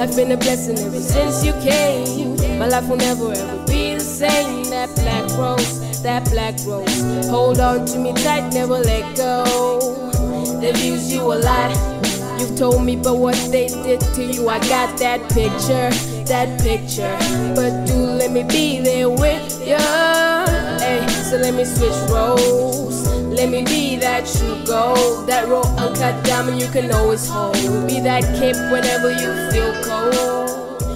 Life been a blessing ever since you came. My life will never ever be the same. That black rose, that black rose. Hold on to me tight, never let go. They views you a lot. You've told me but what they did to you. I got that picture, that picture. But do let me be there with you. Hey, so let me switch roles. Let me be that true gold, that raw uncut diamond you can always hold. Be that cape whenever you feel cold.